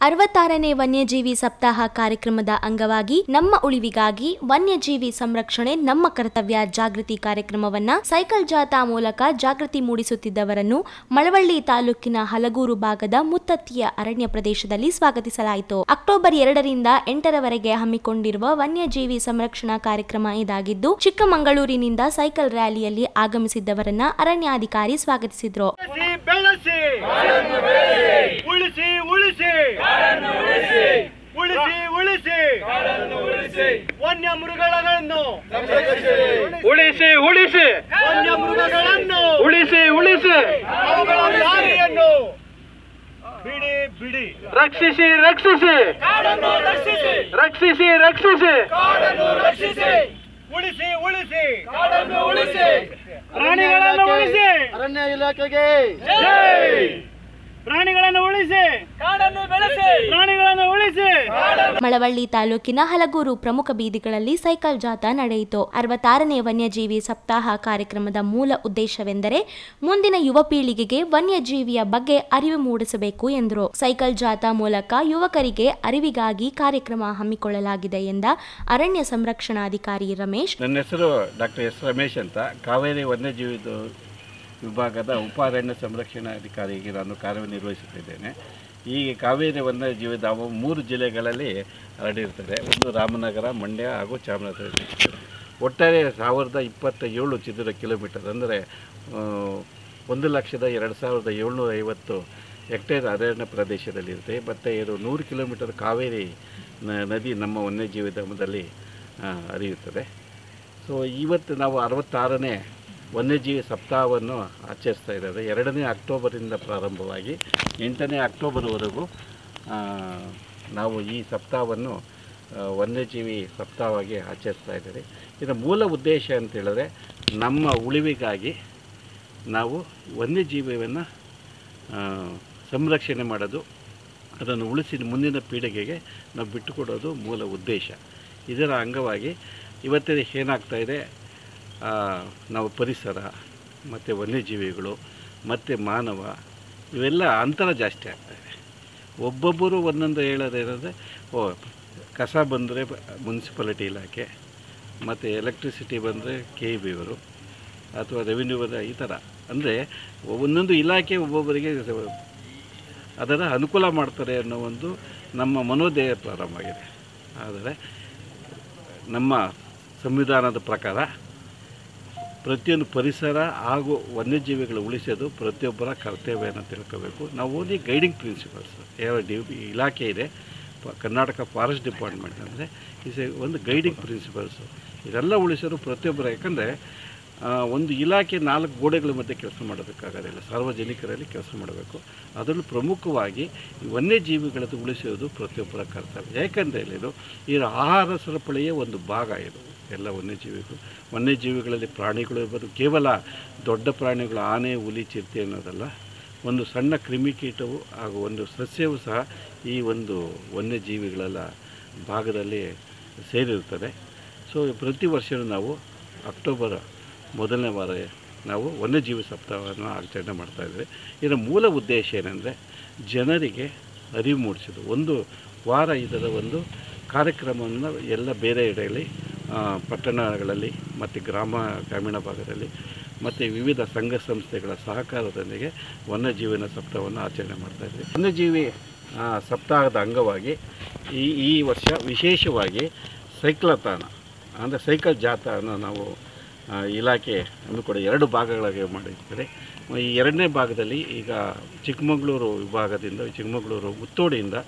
ಅರವತ್ತಾರನೇ ವನ್ಯಜೀವಿ ಸಪ್ತಾಹ ಕಾರ್ಯಕ್ರಮದ ಅಂಗವಾಗಿ ನಮ್ಮ ಉಳಿವಿಗಾಗಿ ವನ್ಯಜೀವಿ ಸಂರಕ್ಷಣೆ, ನಮ್ಮ ಕರ್ತವ್ಯ ಜಾಗೃತಿ ಕಾರ್ಯಕ್ರಮವನ್ನ ಸೈಕಲ್ ಜಾಥಾ ಮೂಲಕ ಜಾಗೃತಿ ಮೂಡಿಸುತ್ತಿದ್ದವರನ್ನು ಮಳವಳ್ಳಿ ತಾಲೂಕಿನ ಹಲಗೂರು ಭಾಗದ ಮುತ್ತತ್ತಿಯ ಅರಣ್ಯ ಪ್ರದೇಶದಲ್ಲಿ ಸ್ವಾಗತಿಸಲಾಯಿತು. ಅಕ್ಟೋಬರ್ ಎರಡರಿಂದ ಎಂಟರವರೆಗೆ ಹಮ್ಮಿಕೊಂಡಿರುವ ವನ್ಯಜೀವಿ ಸಂರಕ್ಷಣಾ ಕಾರ್ಯಕ್ರಮ ಇದಾಗಿದ್ದು, ಚಿಕ್ಕಮಗಳೂರಿನಿಂದ ಸೈಕಲ್ ರ್ಯಾಲಿಯಲ್ಲಿ ಆಗಮಿಸಿದ್ದವರನ್ನ ಅರಣ್ಯಾಧಿಕಾರಿ ಸ್ವಾಗತಿಸಿದ್ರು. ಬೆಳೆಸಿ ಉಳಿಸಿ. ಉಳಿಸಿ ಉಳಿಸಿ. ಉಳಿಸಿ. ವನ್ಯ ಮೃಗಗಳನ್ನು ಉಳಿಸಿ ಉಳಿಸಿ. ವನ್ಯ ಮೃಗಗಳನ್ನು ಉಳಿಸಿ. ಉಳಿಸಿ ದಾರಿಯನ್ನು ಬಿಡಿ ಬಿಡಿ. ರಕ್ಷಿಸಿ ರಕ್ಷಿಸಿ. ರಕ್ಷಿಸಿ. ರಕ್ಷಿಸಿ ಉಳಿಸಿ ಉಳಿಸಿ. ಪ್ರಾಣಿಗಳನ್ನು ಉಳಿಸಿ. ಅರಣ್ಯ ಇಲಾಖೆಗೆ. ಪ್ರಾಣಿಗಳನ್ನು ಉಳಿಸಿ. ಕಾಡನ್ನು ಬೆಳೆಸಿ. ಪ್ರಾಣಿಗಳನ್ನು ಉಳಿಸಿ. ಮಳವಳ್ಳಿ ತಾಲೂಕಿನ ಹಲಗೂರು ಪ್ರಮುಖ ಬೀದಿಗಳಲ್ಲಿ ಸೈಕಲ್ ಜಾಥಾ ನಡೆಯಿತು. ಅರವತ್ತಾರನೇ ವನ್ಯಜೀವಿ ಸಪ್ತಾಹ ಕಾರ್ಯಕ್ರಮದ ಮೂಲ ಉದ್ದೇಶವೆಂದರೆ ಮುಂದಿನ ಯುವ ಪೀಳಿಗೆಗೆ ವನ್ಯಜೀವಿಯ ಬಗ್ಗೆ ಅರಿವು ಮೂಡಿಸಬೇಕು ಎಂದರು. ಸೈಕಲ್ ಜಾಥಾ ಮೂಲಕ ಯುವಕರಿಗೆ ಅರಿವಿಗಾಗಿ ಕಾರ್ಯಕ್ರಮ ಹಮ್ಮಿಕೊಳ್ಳಲಾಗಿದೆ ಎಂದ ಅರಣ್ಯ ಸಂರಕ್ಷಣಾಧಿಕಾರಿ ರಮೇಶ್. ನನ್ನ ಹೆಸರು ಡಾಕ್ಟರ್ ಎಸ್ ರಮೇಶ್ ಅಂತ. ಕಾವೇರಿ ವನ್ಯಜೀವಿ ವಿಭಾಗದ ಉಪ ಅರಣ್ಯ ಸಂರಕ್ಷಣಾಧಿಕಾರಿಯಾಗಿ ನಾನು ಕಾರ್ಯನಿರ್ವಹಿಸುತ್ತಿದ್ದೇನೆ. ಈ ಕಾವೇರಿ ವನ್ಯಜೀವಿ ಧಾಮ ಮೂರು ಜಿಲ್ಲೆಗಳಲ್ಲಿ ಹರಡಿರ್ತದೆ. ಒಂದು ರಾಮನಗರ, ಮಂಡ್ಯ ಹಾಗೂ ಚಾಮರಾಜನಗರ. ಒಟ್ಟಾರೆ ಸಾವಿರದ ಇಪ್ಪತ್ತ ಏಳು ಚದುರ ಕಿಲೋಮೀಟರ್ ಅಂದರೆ ಒಂದು ಲಕ್ಷದ ಎರಡು ಸಾವಿರದ ಏಳ್ನೂರ ಐವತ್ತು ಹೆಕ್ಟೇರ್ ಅರಣ್ಯ ಪ್ರದೇಶದಲ್ಲಿರುತ್ತೆ. ಮತ್ತು ಇದು ನೂರು ಕಿಲೋಮೀಟರ್ ಕಾವೇರಿ ನದಿ ನಮ್ಮ ವನ್ಯಜೀವಿ ಧಾಮದಲ್ಲಿ ಹರಿಯುತ್ತದೆ. ಸೊ ಇವತ್ತು ನಾವು ಅರವತ್ತಾರನೇ ವನ್ಯಜೀವಿ ಸಪ್ತಾಹವನ್ನು ಆಚರಿಸ್ತಾ ಇದ್ದಾರೆ. ಎರಡನೇ ಅಕ್ಟೋಬರಿಂದ ಪ್ರಾರಂಭವಾಗಿ ಎಂಟನೇ ಅಕ್ಟೋಬರ್ವರೆಗೂ ನಾವು ಈ ಸಪ್ತಾಹವನ್ನು ವನ್ಯಜೀವಿ ಸಪ್ತಾಹವಾಗಿ ಆಚರಿಸ್ತಾ ಇದ್ದಾರೆ ಇದರ ಮೂಲ ಉದ್ದೇಶ ಅಂತ ಹೇಳಿದ್ರೆ ನಮ್ಮ ಉಳಿವಿಗಾಗಿ ನಾವು ವನ್ಯಜೀವಿಯನ್ನು ಸಂರಕ್ಷಣೆ ಮಾಡೋದು ಅದನ್ನು ಉಳಿಸಿ ಮುಂದಿನ ಪೀಳಿಗೆಗೆ ನಾವು ಬಿಟ್ಟುಕೊಡೋದು ಮೂಲ ಉದ್ದೇಶ. ಇದರ ಅಂಗವಾಗಿ ಇವತ್ತಿನ ಏನಾಗ್ತಾ ಇದೆ? ಆ, ನಾವು ಪರಿಸರ, ಮತ್ತು ವನ್ಯಜೀವಿಗಳು, ಮತ್ತು ಮಾನವ, ಇವೆಲ್ಲ ಅಂತರ ಜಾಸ್ತಿ ಆಗ್ತಾಯಿದೆ ಒಬ್ಬೊಬ್ಬರು ಒಂದೊಂದು ಹೇಳೋದೇನಂದರೆ ಓ, ಕಸ ಬಂದರೆ ಮುನ್ಸಿಪಾಲಿಟಿ ಇಲಾಖೆ, ಮತ್ತು ಎಲೆಕ್ಟ್ರಿಸಿಟಿ ಬಂದರೆ ಕೆ ಇ ಬಿ ಅವರು ಅಥವಾ ರೆವಿನ್ಯೂ ಬಂದರೆ ಈ ಥರ. ಅಂದರೆ ಒಂದೊಂದು ಇಲಾಖೆ ಒಬ್ಬೊಬ್ಬರಿಗೆ ಅದರ ಅನುಕೂಲ ಮಾಡ್ತಾರೆ ಅನ್ನೋ ಒಂದು ನಮ್ಮ ಮನೋಧೇಯ ಪ್ರಾರಂಭ ಆಗಿದೆ. ಆದರೆ ನಮ್ಮ ಸಂವಿಧಾನದ ಪ್ರಕಾರ ಪ್ರತಿಯೊಂದು ಪರಿಸರ ಹಾಗೂ ವನ್ಯಜೀವಿಗಳು ಉಳಿಸೋದು ಪ್ರತಿಯೊಬ್ಬರ ಕರ್ತವ್ಯ ಅಂತ ತಿಳ್ಕೋಬೇಕು. ನಾವು ಓದಿ ಗೈಡಿಂಗ್ ಪ್ರಿನ್ಸಿಪಲ್ಸ್. ಯಾವ ಡಿ ಇಲಾಖೆ ಇದೆ ಕರ್ನಾಟಕ ಫಾರೆಸ್ಟ್ ಡಿಪಾರ್ಟ್ಮೆಂಟ್ ಅಂದರೆ, ಇಸ್ ಒಂದು ಗೈಡಿಂಗ್ ಪ್ರಿನ್ಸಿಪಲ್ಸು. ಇದೆಲ್ಲ ಉಳಿಸೋದು ಪ್ರತಿಯೊಬ್ಬರ, ಯಾಕಂದರೆ ಒಂದು ಇಲಾಖೆ ನಾಲ್ಕು ಗೋಡೆಗಳ ಮಧ್ಯೆ ಕೆಲಸ ಮಾಡೋದಕ್ಕಾಗೋದಿಲ್ಲ. ಸಾರ್ವಜನಿಕರಲ್ಲಿ ಕೆಲಸ ಮಾಡಬೇಕು. ಅದರಲ್ಲೂ ಪ್ರಮುಖವಾಗಿ ವನ್ಯಜೀವಿಗಳದ್ದು ಉಳಿಸೋದು ಪ್ರತಿಯೊಬ್ಬರ ಕರ್ತವ್ಯ. ಯಾಕಂದರೆ ಇದು, ಈ ಆಹಾರ ಸರಪಳಿಯ ಒಂದು ಭಾಗ ಇದು. ಎಲ್ಲ ವನ್ಯಜೀವಿಗಳು. ವನ್ಯಜೀವಿಗಳಲ್ಲಿ ಪ್ರಾಣಿಗಳು ಇರ್ಬೋದು. ಕೇವಲ ದೊಡ್ಡ ಪ್ರಾಣಿಗಳು ಆನೆ, ಹುಲಿ, ಚಿರತೆ ಅನ್ನೋದಲ್ಲ. ಒಂದು ಸಣ್ಣ ಕ್ರಿಮಿಕೀಟವು ಹಾಗೂ ಒಂದು ಸಸ್ಯವು ಸಹ ಈ ಒಂದು ವನ್ಯಜೀವಿಗಳೆಲ್ಲ ಭಾಗದಲ್ಲಿ ಸೇರಿರುತ್ತದೆ. ಸೊ ಪ್ರತಿ ವರ್ಷವೂ ನಾವು ಅಕ್ಟೋಬರ್ ಮೊದಲನೇ ವಾರ ನಾವು ವನ್ಯಜೀವಿ ಸಪ್ತಾಹವನ್ನು ಆಚರಣೆ ಮಾಡ್ತಾಯಿದ್ವಿ ಇದರ ಮೂಲ ಉದ್ದೇಶ ಏನೆಂದರೆ ಜನರಿಗೆ ಅರಿವು ಮೂಡಿಸೋದು ಒಂದು ವಾರ ಇದರ ಒಂದು ಕಾರ್ಯಕ್ರಮವನ್ನು ಎಲ್ಲ ಬೇರೆ ಎಡೆಯಲ್ಲಿ ಪಟ್ಟಣಗಳಲ್ಲಿ ಮತ್ತು ಗ್ರಾಮ, ಗ್ರಾಮೀಣ ಭಾಗದಲ್ಲಿ ಮತ್ತು ವಿವಿಧ ಸಂಘ ಸಂಸ್ಥೆಗಳ ಸಹಕಾರದೊಂದಿಗೆ ವನ್ಯಜೀವಿನ ಸಪ್ತಾಹವನ್ನು ಆಚರಣೆ ಮಾಡ್ತಾಯಿದ್ವಿ ವನ್ಯಜೀವಿ ಸಪ್ತಾಹದ ಅಂಗವಾಗಿ ಈ ಈ ವರ್ಷ ವಿಶೇಷವಾಗಿ ಸೈಕ್ಲತಾನ ಅಂದರೆ ಸೈಕಲ್ ಜಾಥಾನ ನಾವು ಇಲಾಖೆ ಇಲಾಖೆ ಕೂಡ ಎರಡು ಭಾಗಗಳಾಗಿ ಮಾಡಿದ್ದಾರೆ. ಈ ಎರಡನೇ ಭಾಗದಲ್ಲಿ ಈಗ ಚಿಕ್ಕಮಗಳೂರು ವಿಭಾಗದಿಂದ, ಚಿಕ್ಕಮಗಳೂರು ಮುತ್ತೋಡಿಯಿಂದ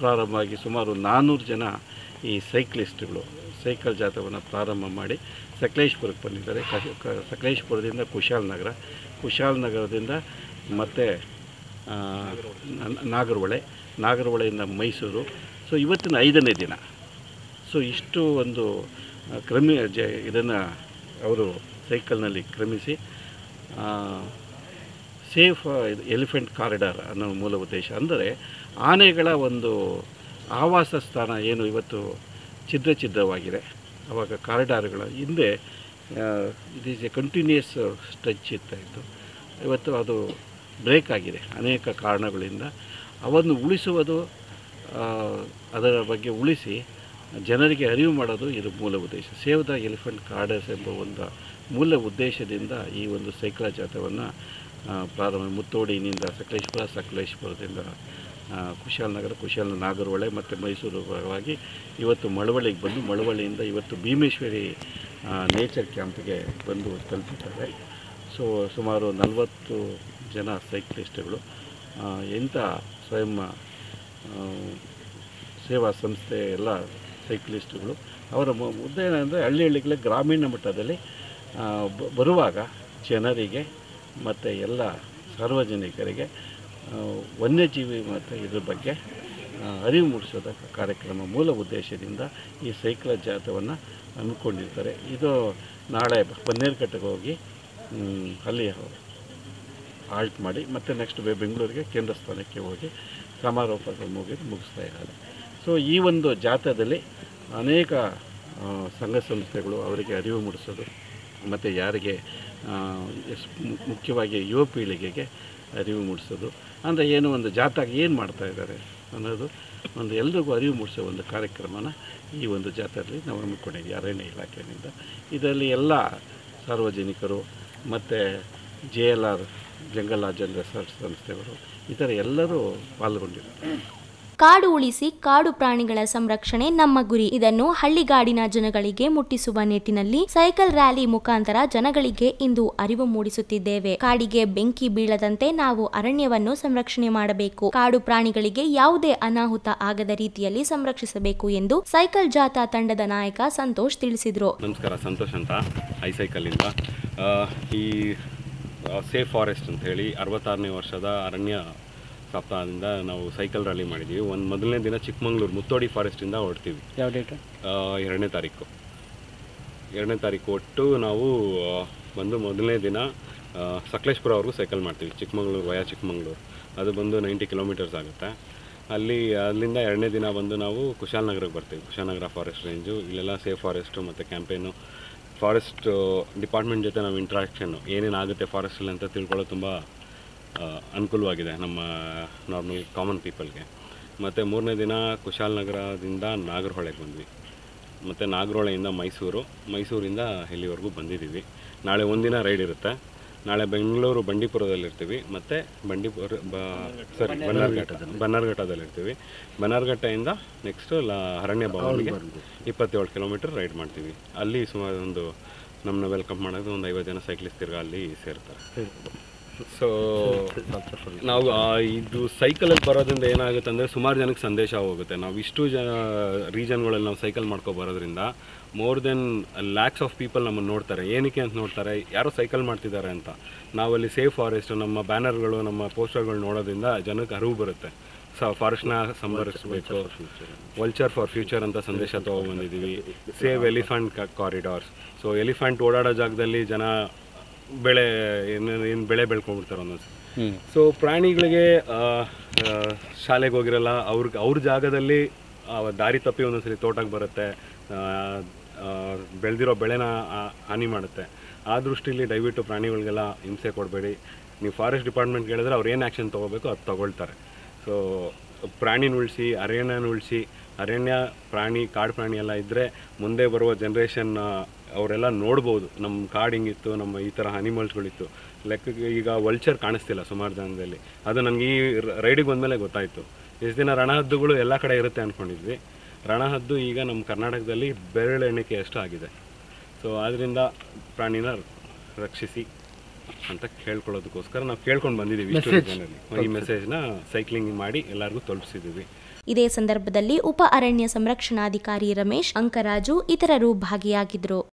ಪ್ರಾರಂಭವಾಗಿ ಸುಮಾರು ನಾನ್ನೂರು ಜನ ಈ ಸೈಕ್ಲಿಸ್ಟ್ಗಳು ಸೈಕಲ್ ಜಾಥವನ್ನು ಪ್ರಾರಂಭ ಮಾಡಿ ಸಕಲೇಶ್ಪುರಕ್ಕೆ ಬಂದಿದ್ದಾರೆ. ಕ- ಕುಶಾಲ್ ನಗರ. ಕುಶಾಲನಗರ ಕುಶಾಲನಗರದಿಂದ ಮತ್ತು ನಾಗರಹೊಳೆ. ನಾಗರಹೊಳೆಯಿಂದ ಮೈಸೂರು. ಸೊ, ಇವತ್ತಿನ ಐದನೇ ದಿನ. ಸೊ, ಇಷ್ಟು ಒಂದು ಕ್ರಮಿ, ಜ, ಇದನ್ನು ಅವರು ಸೈಕಲ್ನಲ್ಲಿ ಕ್ರಮಿಸಿ ಸೇಫ್ ಎಲಿಫೆಂಟ್ ಕಾರಿಡಾರ್ ಅನ್ನೋ ಮೂಲ ಉದ್ದೇಶ. ಅಂದರೆ, ಆನೆಗಳ ಒಂದು ಆವಾಸ ಸ್ಥಾನ ಏನು ಇವತ್ತು ಛಿದ್ರ ಛಿದ್ರವಾಗಿದೆ. ಆವಾಗ ಕಾರಿಡಾರ್ಗಳ ಹಿಂದೆ it is a continuous stretch ಇರ್ತಾಯಿತ್ತು ಇವತ್ತು ಅದು ಬ್ರೇಕ್ ಆಗಿದೆ, ಅನೇಕ ಕಾರಣಗಳಿಂದ. ಅವನ್ನು ಉಳಿಸುವುದು ಅದರ ಬಗ್ಗೆ ಉಳಿಸಿ, ಜನರಿಗೆ ಅರಿವು ಮಾಡೋದು ಇದು ಮೂಲ ಉದ್ದೇಶ. ಸೇವ್ ದ ಎಲಿಫೆಂಟ್ ಕಾರ್ಡರ್ಸ್ ಎಂಬ ಒಂದು ಮೂಲ ಉದ್ದೇಶದಿಂದ ಈ ಒಂದು ಸೈಕ್ಲಾ ಜಾಥವನ್ನು ಪ್ರಾರಂಭ, ಮುತ್ತೋಡಿನಿಂದ ಸಕಲೇಶ್ಪುರ, ಸಕಲೇಶ್ಪುರದಿಂದ ಕುಶಾಲನಗರ ಕುಶಾಲ ನಾಗರಹೊಳೆ ಮತ್ತು ಮೈಸೂರು ಭಾಗವಾಗಿ ಇವತ್ತು ಮಳವಳ್ಳಿಗೆ ಬಂದು ಮಳವಳ್ಳಿಯಿಂದ ಇವತ್ತು ಭೀಮೇಶ್ವರಿ ನೇಚರ್ ಕ್ಯಾಂಪ್ಗೆ ಬಂದು ತಲುಪಿದ್ದಾರೆ. ಸೊ ಸುಮಾರು ನಲವತ್ತು ಜನ ಸೈಕ್ಲಿಸ್ಟ್ಗಳು ಎಂಥ ಸ್ವಯಂ ಸೇವಾ ಸಂಸ್ಥೆ ಎಲ್ಲ ಸೈಕ್ಲಿಸ್ಟ್ಗಳು ಅವರ ಮುದ್ದೆ ಏನಂದರೆ ಹಳ್ಳಿ ಹಳ್ಳಿಗಳೇ ಗ್ರಾಮೀಣ ಮಟ್ಟದಲ್ಲಿ ಬರುವಾಗ ಜನರಿಗೆ ಮತ್ತು ಎಲ್ಲ ಸಾರ್ವಜನಿಕರಿಗೆ ವನ್ಯಜೀವಿ ಮತ್ತು ಇದ್ರ ಬಗ್ಗೆ ಅರಿವು ಮೂಡಿಸೋದ ಕಾರ್ಯಕ್ರಮ ಮೂಲ ಉದ್ದೇಶದಿಂದ ಈ ಸೈಕಲ್ ಜಾಥವನ್ನು ಹಮ್ಮಿಕೊಂಡಿರ್ತಾರೆ. ಇದು ನಾಳೆ ಬನ್ನೇರುಘಟ್ಟಗೆ ಹೋಗಿ ಅಲ್ಲಿ ಆಲ್ಟ್ ಮಾಡಿ ಮತ್ತು ನೆಕ್ಸ್ಟ್ ಬೆಂಗಳೂರಿಗೆ ಕೇಂದ್ರ ಸ್ಥಾನಕ್ಕೆ ಹೋಗಿ ಸಮಾರೋಪಗಳು ಮುಗಿದು ಮುಗಿಸ್ತಾ ಇದ್ದಾರೆ. ಸೊ ಈ ಒಂದು ಜಾಥಾದಲ್ಲಿ ಅನೇಕ ಸಂಘ ಸಂಸ್ಥೆಗಳು ಅವರಿಗೆ ಅರಿವು ಮೂಡಿಸೋದು, ಮತ್ತು ಯಾರಿಗೆ ಮುಖ್ಯವಾಗಿ ಯುವ ಪೀಳಿಗೆಗೆ ಅರಿವು ಮೂಡಿಸೋದು. ಅಂದರೆ ಏನು ಒಂದು ಜಾಥಾಗೆ ಏನು ಮಾಡ್ತಾ ಇದ್ದಾರೆ ಅನ್ನೋದು ಒಂದು ಎಲ್ರಿಗೂ ಅರಿವು ಮೂಡಿಸೋ ಒಂದು ಕಾರ್ಯಕ್ರಮನ ಈ ಒಂದು ಜಾತ್ರೆಯಲ್ಲಿ ನಾವು ಹಮ್ಮಿಕೊಂಡಿದ್ವಿ ಅರಣ್ಯ ಇಲಾಖೆಯಿಂದ. ಇದರಲ್ಲಿ ಎಲ್ಲ ಸಾರ್ವಜನಿಕರು ಮತ್ತು J L R, jungle research ಸಂಸ್ಥೆಯವರು ಈ ಥರ ಎಲ್ಲರೂ ಪಾಲ್ಗೊಂಡಿರ್ತಾರೆ ಕಾಡು ಉಳಿಸಿ ಕಾಡು ಪ್ರಾಣಿಗಳ ಸಂರಕ್ಷಣೆ ನಮ್ಮ ಗುರಿ. ಇದನ್ನು ಹಳ್ಳಿಗಾಡಿನ ಜನಗಳಿಗೆ ಮುಟ್ಟಿಸುವ ನಿಟ್ಟಿನಲ್ಲಿ ಸೈಕಲ್ ರ್ಯಾಲಿ ಮುಖಾಂತರ ಜನಗಳಿಗೆ ಇಂದು ಅರಿವು ಮೂಡಿಸುತ್ತಿದ್ದೇವೆ. ಕಾಡಿಗೆ ಬೆಂಕಿ ಬೀಳದಂತೆ ನಾವು ಅರಣ್ಯವನ್ನು ಸಂರಕ್ಷಣೆ ಮಾಡಬೇಕು. ಕಾಡು ಪ್ರಾಣಿಗಳಿಗೆ ಯಾವುದೇ ಅನಾಹುತ ಆಗದ ರೀತಿಯಲ್ಲಿ ಸಂರಕ್ಷಿಸಬೇಕು ಎಂದು ಸೈಕಲ್ ಜಾಥಾ ತಂಡದ ನಾಯಕ ಸಂತೋಷ್ ತಿಳಿಸಿದರು. ನಮಸ್ಕಾರ, ಸಂತೋಷ್ ಅಂತ ಐ ಸೈಕಲ್ ಇಂದ ಈ ಸೇಫ್ ಫಾರೆಸ್ಟ್ ಅಂತ ಹೇಳಿ ಅರವತ್ತಾರನೇ ವರ್ಷದ ಅರಣ್ಯ ಸಪ್ತಾಹದಿಂದ ನಾವು ಸೈಕಲ್ ರ್ಯಾಲಿ ಮಾಡಿದ್ದೀವಿ ಒಂದು ಮೊದಲನೇ ದಿನ ಚಿಕ್ಕಮಂಗ್ಳೂರು ಮುತ್ತೋಡಿ ಫಾರೆಸ್ಟಿಂದ ಹೊರಡ್ತೀವಿ. ಯಾವ ಡೇಟ್ ಎರಡನೇ ತಾರೀಕು. ಎರಡನೇ ತಾರೀಕು ಒಟ್ಟು ನಾವು ಬಂದು ಮೊದಲನೇ ದಿನ ಸಕಲೇಶ್ಪುರ ಸಕಲೇಶ್ಪುರವರೆಗೂ ಸೈಕಲ್ ಮಾಡ್ತೀವಿ. ಚಿಕ್ಕಮಂಗ್ಳೂರು ವಯಾ ಚಿಕ್ಕಮಂಗ್ಳೂರು. ಅದು ಬಂದು ನೈಂಟಿ ಕಿಲೋಮೀಟರ್ಸ್ ಆಗುತ್ತೆ. ಅಲ್ಲಿ ಅಲ್ಲಿಂದ ಎರಡನೇ ದಿನ ಬಂದು ನಾವು ಕುಶಾಲನಗರಕ್ಕೆ ಬರ್ತೀವಿ. ಕುಶಾಲನಗರ ಫಾರೆಸ್ಟ್ ರೇಂಜು ಇಲ್ಲೆಲ್ಲ ಸೇಫ್ ಫಾರೆಸ್ಟು ಮತ್ತು ಕ್ಯಾಂಪೇನು ಫಾರೆಸ್ಟ್ ಡಿಪಾರ್ಟ್ಮೆಂಟ್ ಜೊತೆ ನಾವು ಇಂಟ್ರಾಕ್ಷನ್ನು ಏನೇನು ಆಗುತ್ತೆ ಫಾರೆಸ್ಟಲ್ಲಿ ಅಂತ ತಿಳ್ಕೊಳ್ಳೋದು ತುಂಬ ಅನುಕೂಲವಾಗಿದೆ ನಮ್ಮ ನಾರ್ಮಲ್ ಕಾಮನ್ ಪೀಪಲ್ಗೆ ಮತ್ತು ಮೂರನೇ ದಿನ ಕುಶಾಲನಗರದಿಂದ ನಾಗರಹೊಳೆಗೆ ಬಂದ್ವಿ. ಮತ್ತು ನಾಗರಹೊಳೆಯಿಂದ ಮೈಸೂರು ಮೈಸೂರಿಂದ ಇಲ್ಲಿವರೆಗೂ ಬಂದಿದ್ದೀವಿ. ನಾಳೆ ಒಂದಿನ ರೈಡ್ ಇರುತ್ತೆ. ನಾಳೆ ಬೆಂಗಳೂರು ಬಂಡೀಪುರದಲ್ಲಿರ್ತೀವಿ. ಮತ್ತು ಬಂಡೀಪುರ ಬ ಸಾರಿ ಬನ್ನಾರ್ಘಟ್ಟದಲ್ಲಿ ಬನ್ನಾರ್ಘಟ್ಟದಲ್ಲಿರ್ತೀವಿ. ಬನ್ನಾರ್ಘಟ್ಟೆಯಿಂದ ನೆಕ್ಸ್ಟು ಲ ಅರಣ್ಯ ಭವನಿಗೆ ಇಪ್ಪತ್ತೇಳು ಕಿಲೋಮೀಟರ್ ರೈಡ್ ಮಾಡ್ತೀವಿ. ಅಲ್ಲಿ ಸುಮಾರು ಒಂದು ನಮ್ಮನ್ನ ವೆಲ್ಕಮ್ ಮಾಡೋದು ಒಂದು ಐವತ್ತು ಜನ ಸೈಕ್ಲಿಸ್ಟ್ ತಿರ್ಗಾ ಅಲ್ಲಿ ಸೇರ್ತಾರೆ. ಸೊ ನಾವು ಇದು ಸೈಕಲಲ್ಲಿ ಬರೋದ್ರಿಂದ ಏನಾಗುತ್ತೆ ಅಂದರೆ ಸುಮಾರು ಜನಕ್ಕೆ ಸಂದೇಶ ಹೋಗುತ್ತೆ. ನಾವು ಇಷ್ಟು ಜ ರೀಜನ್ಗಳಲ್ಲಿ ನಾವು ಸೈಕಲ್ ಮಾಡ್ಕೊ ಬರೋದ್ರಿಂದ more than lakhs of people ನಮ್ಮನ್ನು ನೋಡ್ತಾರೆ. ಏನಕ್ಕೆ ಅಂತ ನೋಡ್ತಾರೆ? ಯಾರೋ ಸೈಕಲ್ ಮಾಡ್ತಿದ್ದಾರೆ ಅಂತ. ನಾವಲ್ಲಿ ಸೇಫ್ ಫಾರೆಸ್ಟ್ ನಮ್ಮ ಬ್ಯಾನರ್ಗಳು, ನಮ್ಮ ಪೋಸ್ಟರ್ಗಳು ನೋಡೋದ್ರಿಂದ ಜನಕ್ಕೆ ಅರಿವು ಬರುತ್ತೆ. ಸ ಫಾರೆಸ್ಟ್ನ ಸಂರಕ್ಷಿಸಬೇಕು. ವಲ್ಚರ್ ಫಾರ್ ಫ್ಯೂಚರ್ ಅಂತ ಸಂದೇಶ ತೊಗೊಬಂದಿದ್ದೀವಿ save elephant corridors so elephant ಓಡಾಡೋ ಜಾಗದಲ್ಲಿ ಜನ ಬೆಳೆ ಏನು ಏನು ಬೆಳೆ ಬೆಳ್ಕೊಂಡ್ಬಿಡ್ತಾರೆ ಒಂದೊಂದು ಸೊ ಪ್ರಾಣಿಗಳಿಗೆ ಶಾಲೆಗೆ ಹೋಗಿರಲ್ಲ ಅವ್ರಿಗೆ ಅವ್ರ ಜಾಗದಲ್ಲಿ ದಾರಿ ತಪ್ಪಿ ಒಂದೊಂದ್ಸರಿ ತೋಟಕ್ಕೆ ಬರುತ್ತೆ ಬೆಳೆದಿರೋ ಬೆಳೆನ ಹಾನಿ ಮಾಡುತ್ತೆ. ಆ ದೃಷ್ಟಿಲಿ ದಯವಿಟ್ಟು ಪ್ರಾಣಿಗಳಿಗೆಲ್ಲ ಹಿಂಸೆ ಕೊಡಬೇಡಿ. ನೀವು ಫಾರೆಸ್ಟ್ ಡಿಪಾರ್ಟ್ಮೆಂಟ್ ಹೇಳಿದ್ರೆ ಅವ್ರು ಏನು ಆ್ಯಕ್ಷನ್ ತೊಗೋಬೇಕು ಅದು ತೊಗೊಳ್ತಾರೆ. ಸೊ ಪ್ರಾಣಿನ ಉಳಿಸಿ ಅರಣ್ಯನ ಉಳಿಸಿ ಅರಣ್ಯ ಪ್ರಾಣಿ ಕಾಡು ಪ್ರಾಣಿ ಎಲ್ಲ ಇದ್ದರೆ ಮುಂದೆ ಬರುವ ಜನ್ರೇಷನ್ ಅವರೆಲ್ಲ ನೋಡ್ಬೋದು ನಮ್ಮ ಕಾಡು ಹಿಂಗಿತ್ತು ನಮ್ಮ ಈ ಥರ ಅನಿಮಲ್ಸ್ಗಳಿತ್ತು ಲೆಕ್ಕ ಈಗ ವಲ್ಚರ್ ಕಾಣಿಸ್ತಿಲ್ಲ ಸುಮಾರು ಜನದಲ್ಲಿ. ಅದು ನನಗೆ ಈ ರೈಡಿಗೆ ಬಂದಮೇಲೆ ಗೊತ್ತಾಯಿತು. ಎಷ್ಟು ದಿನ ರಣಹದ್ದುಗಳು ಎಲ್ಲ ಕಡೆ ಇರುತ್ತೆ ಅಂದ್ಕೊಂಡಿದ್ವಿ ರಣಹದ್ದು ಈಗ ನಮ್ಮ ಕರ್ನಾಟಕದಲ್ಲಿ ಬೆರಳೆಣಿಕೆ ಅಷ್ಟು ಆಗಿದೆ. ಸೊ ಆದ್ದರಿಂದ ಪ್ರಾಣಿನ ರಕ್ಷಿಸಿ ಅಂತ ಕೇಳ್ಕೊಳ್ಳೋದಕ್ಕೋಸ್ಕರ ನಾವು ಕೇಳ್ಕೊಂಡು ಬಂದಿದ್ದೀವಿ ಇಷ್ಟು ಜನರಲ್ಲಿ. ಈ ಮೆಸೇಜ್ನ ಸೈಕ್ಲಿಂಗ್ ಮಾಡಿ ಎಲ್ಲರಿಗೂ ತಲುಪಿಸಿದ್ದೀವಿ ಇದೇ ಸಂದರ್ಭದಲ್ಲಿ ಉಪ ಅರಣ್ಯ ಸಂರಕ್ಷಣಾಧಿಕಾರಿ ರಮೇಶ್ ಅಂಕರಾಜು ಇತರರು ಭಾಗಿಯಾಗಿದ್ದರು